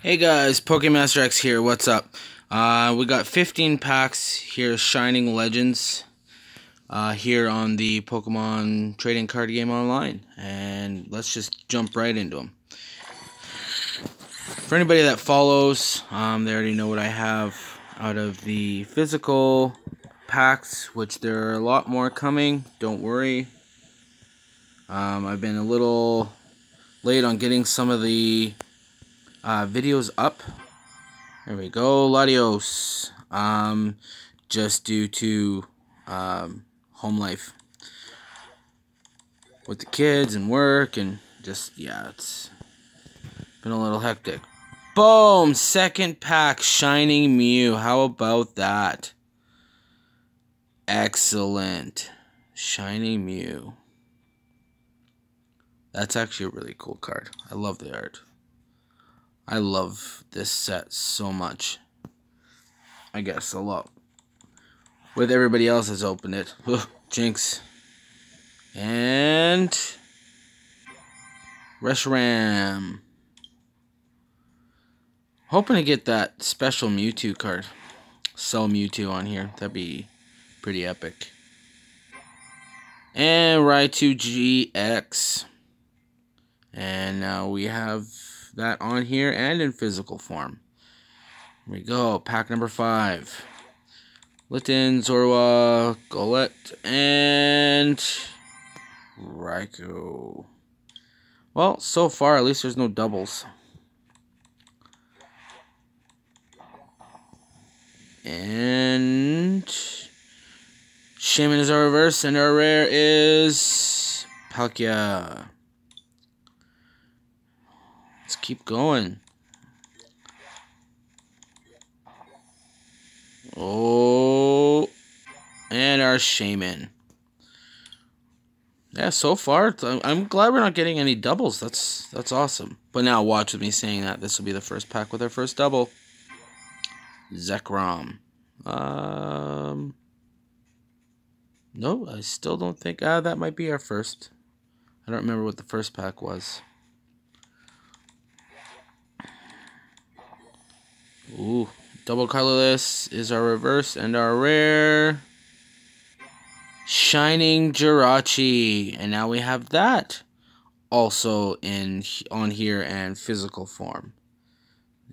Hey guys, Pokemaster X here. What's up? Uh, we got 15 packs here, Shining Legends, uh, here on the Pokemon Trading Card Game Online, and let's just jump right into them. For anybody that follows, um, they already know what I have out of the physical packs, which there are a lot more coming. Don't worry. Um, I've been a little late on getting some of the uh, videos up. There we go, Latios. Um, just due to um, home life with the kids and work and just yeah, it's been a little hectic. Boom! Second pack, Shining Mew. How about that? Excellent. Shining Mew. That's actually a really cool card. I love the art. I love this set so much. I guess a lot. With everybody else has opened it. Ugh, Jinx. And... Reshiram. Hoping to get that special Mewtwo card. Sell Mewtwo on here. That'd be pretty epic. And Raichu GX. And now we have that on here and in physical form. Here we go, pack number five. Litten, Zorua, Golett, and Raikou. Well, so far, at least there's no doubles. And Shaymin is our reverse, and our rare is Palkia. Let's keep going. Oh, and our Shaymin. Yeah, so far, I'm glad we're not getting any doubles. That's that's awesome. But now watch with me saying that. This will be the first pack with our first double. Zekrom. Um, no, I still don't think... Ah, that might be our first. I don't remember what the first pack was. Ooh, double colorless is our reverse and our rare. Shining Jirachi. And now we have that also in on here and physical form.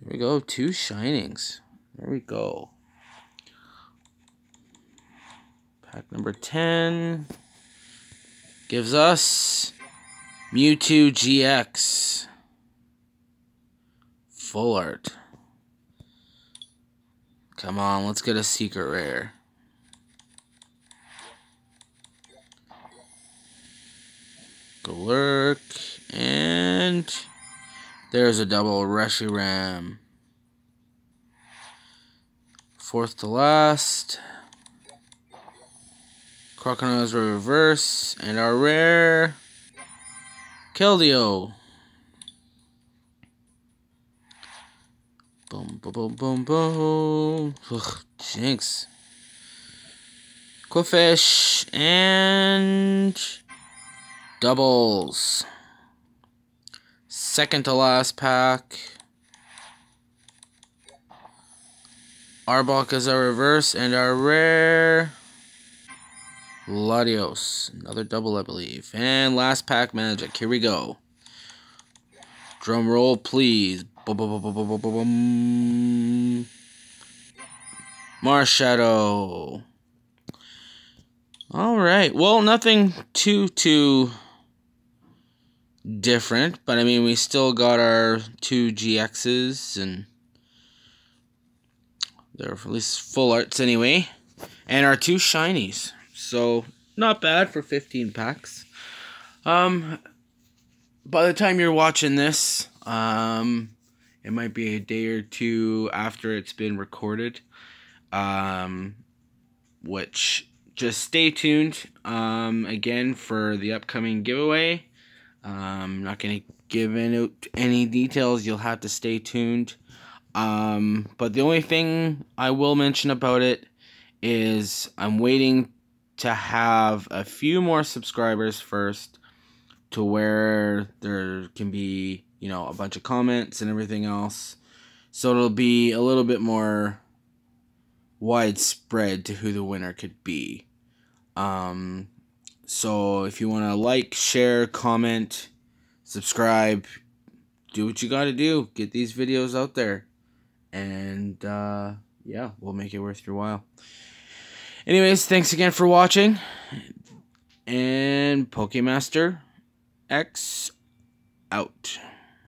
There we go, two shinings. There we go. Pack number 10 gives us Mewtwo GX. Full art. Come on, let's get a secret rare. Golurk, and there's a double Reshiram. Fourth to last. Krookodile's reverse, and our rare Keldeo. Boom, boom, boom, boom, boom. Ugh, jinx. Qwilfish and doubles. Second to last pack. Arbok is our reverse and our rare. Latios. Another double, I believe. And last pack magic. Here we go. Drum roll, please. Marshadow. All right. Well, nothing too too different, but I mean, we still got our two GXs and they're at least full arts anyway, and our two shinies. So not bad for 15 packs. Um, by the time you're watching this, um, it might be a day or two after it's been recorded. Um, which just stay tuned um, again for the upcoming giveaway. Um, I'm not going to give out any details. You'll have to stay tuned. Um, but the only thing I will mention about it is I'm waiting to have a few more subscribers first to where there can be you know, a bunch of comments and everything else So it'll be a little bit more widespread to who the winner could be. Um, so if you want to like, share, comment, subscribe, do what you got to do. Get these videos out there. And uh, yeah, we'll make it worth your while. Anyways, thanks again for watching. And Pokemaster X out.